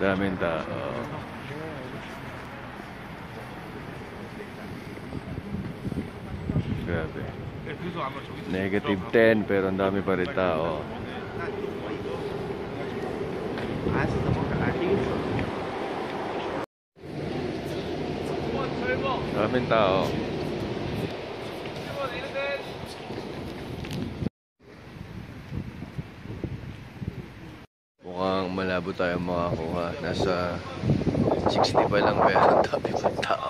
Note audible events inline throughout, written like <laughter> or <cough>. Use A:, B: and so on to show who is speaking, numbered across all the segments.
A: Daming tao. Grabe. Negative 10 pero ang dami pa rin tao. Daming tao. Malabo tayo makakuha. Nasa 60 pa lang pero dami pa tao.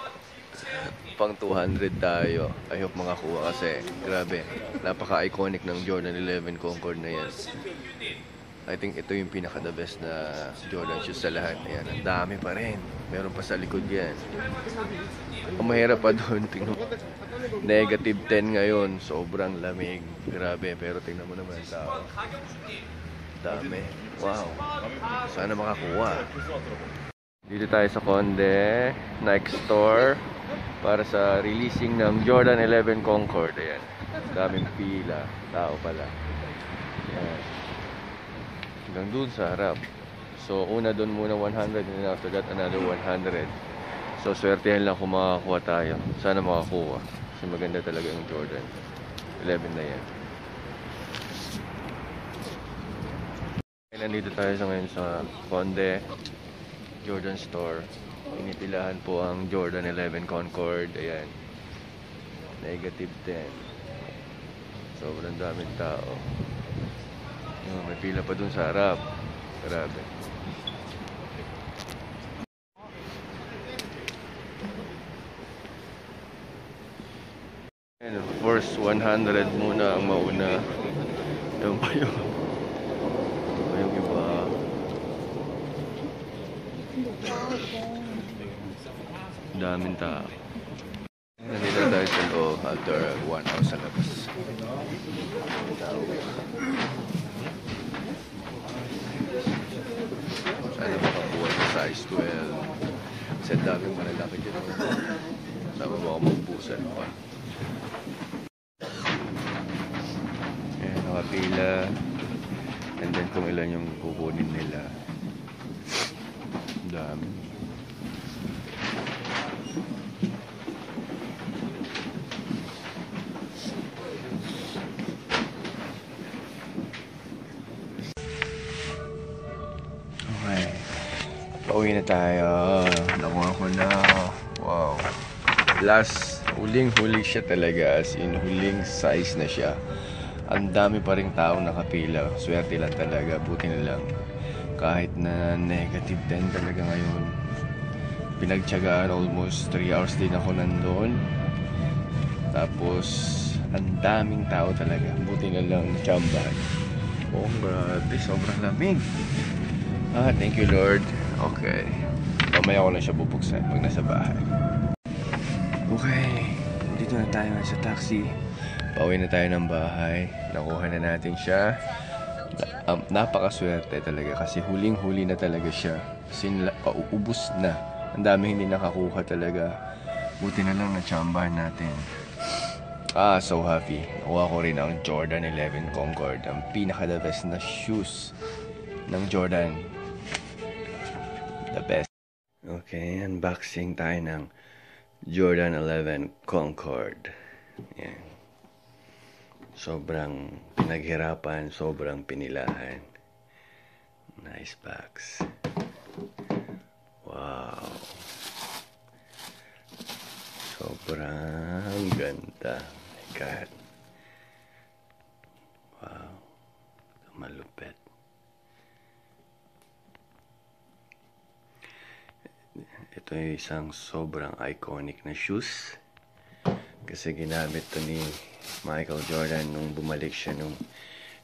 A: Pang 200 tayo. I hope makakuha kasi grabe. Napaka-iconic ng Jordan 11 Concord na yan. I think ito yung pinaka the best na Jordan shoes sa lahat. Ayan, ang dami pa rin. Meron pa sa likod yan. Ang mahirap pa doon, <laughs> tingnan mo. Negative 10 ngayon, sobrang lamig. Grabe, pero tingnan mo naman ang tao. Dami. Wow. Sana makakuha. Dito tayo sa Conde, Nike Store, para sa releasing ng Jordan 11 Concord. Ayan. Daming pila. Tao pala. Ayan. Hanggang dun sa harap. So, una dun muna 100 and after that another 100. So, swertehan lang kung makakuha tayo. Sana makakuha. Kasi maganda talaga yung Jordan. 11 na yan. Nandito tayo sa ngayon sa Conde Jordan Store. Inipilahan po ang Jordan 11 Concord. Ayan. Negative 10. Sobrang daming tao. Yun, may pila pa dun sa harap. Grabe. And first 100 muna ang mauna. Yung pa yung pa yung iba. Daming tao. Nandito na tayo sa loob after one hour sa labas. Sana makakuha sa size 12. Kasi daming malalaki dyan. Sabi mo ako magbusan pa. Ayan, nakapila. And then kung ilan yung kukunin nila. Dami. Pauwi na tayo. Nakuha ko na. Wow. Last, huling-huli siya talaga. As in, huling size na siya. Ang dami pa rin taong nakapila. Swerte lang talaga. Buti na lang. Kahit na negative 10 talaga ngayon. Pinagtsagaan almost 3 hours din ako nandun. Tapos, ang daming tao talaga. Buti na lang chambahan. Oh, grabe. Sobrang lamig. Ah, thank you Lord. Okay. Mamaya ko lang siya bubuksan pag nasa bahay. Okay. Dito na tayo sa taxi. Pauwi na tayo ng bahay. Nakuha na natin siya. Na, um, napakaswerte talaga kasi huling-huli na talaga siya. Sinla, paubos na. Ang dami hindi nakakuha talaga. Buti na lang na-chambahan natin. Ah, so happy. Nakuha ko rin ang Jordan 11 Concord. Ang pinaka-the best na shoes ng Jordan. The best. Okay, unboxing tayo ng Jordan 11 Concord. Yan. Sobrang pinaghirapan, sobrang pinilahan. Nice box. Wow. Sobrang ganda. My God. Wow. Malupit. Ito yung isang sobrang iconic na shoes. Kasi ginamit to ni Michael Jordan nung bumalik siya nung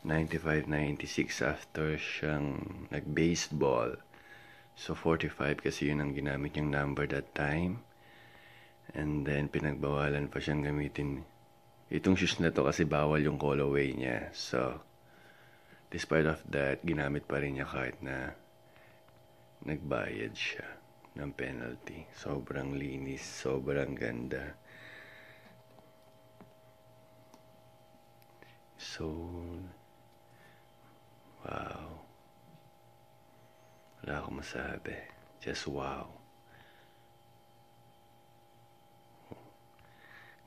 A: 95-96 after siyang nag-baseball. So 45 kasi yun ang ginamit niyang number that time. And then pinagbawalan pa siyang gamitin. Itong shoes na to kasi bawal yung colorway niya. So despite of that, ginamit pa rin niya kahit na nagbayad siya ng penalty. Sobrang linis, sobrang ganda. So, wow. Wala akong masabi. Just wow.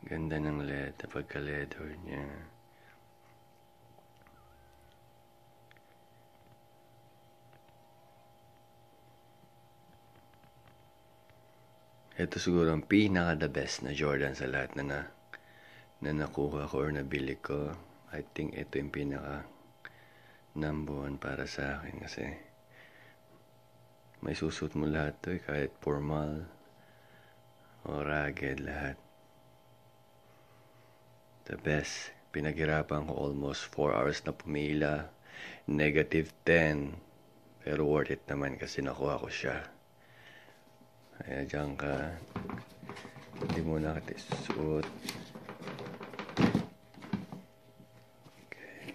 A: Ganda ng LED, pagka-leather niya. Ito siguro ang pinaka the best na Jordan sa lahat na na, na nakuha ko or nabili ko. I think ito yung pinaka number one para sa akin kasi may susot mo lahat to eh, kahit formal o ragged lahat. The best. Pinaghirapan ko almost 4 hours na pumila. Negative 10. Pero worth it naman kasi nakuha ko siya. Kaya dyan ka. Hindi mo na kita. Okay.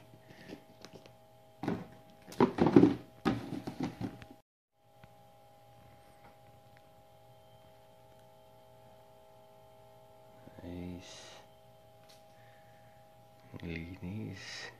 A: Nice. Linis.